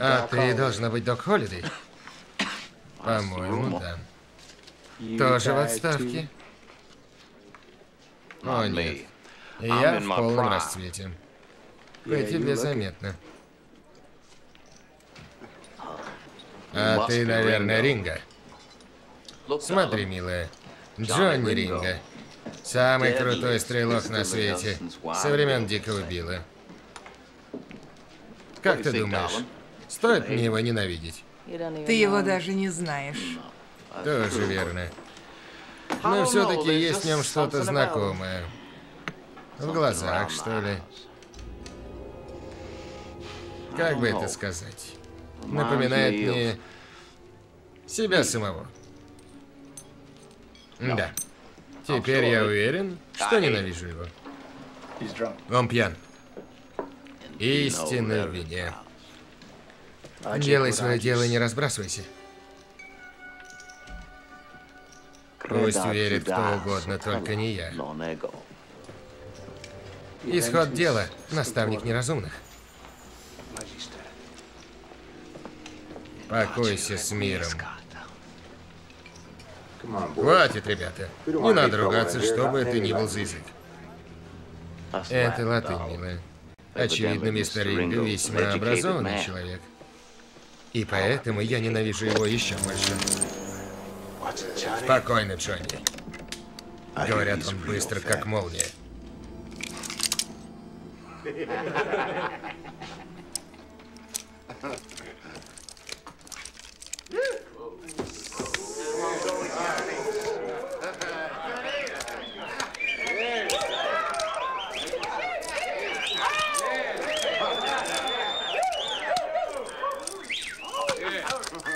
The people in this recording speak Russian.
А ты должна быть Док Холидей. По-моему, да. Тоже в отставке? О, нет. Я в полном расцвете. По тебе заметно. А ты, наверное, Ринга. Смотри, милая. Джонни Ринга. Самый крутой стрелок на свете. Со времен Дикого Билла. Как ты думаешь, стоит мне его ненавидеть? Ты его даже не знаешь. Тоже верно. Но все-таки есть в нем что-то знакомое. В глазах, что ли. Как бы это сказать? Напоминает мне себя самого. Да. Теперь я уверен, что ненавижу его. Он пьян. Истинно в вине. Делай свое дело и не разбрасывайся. Пусть верит кто угодно, только не я. Исход дела, наставник неразумных. Покойся с миром. Хватит, ребята. Не надо ругаться, что бы это ни был за язык. Это латынь, милая. Очевидно, мистер Ринго весьма образованный человек. И поэтому я ненавижу его еще больше. Спокойно, Джонни. Говорят, он быстро, как молния. certain.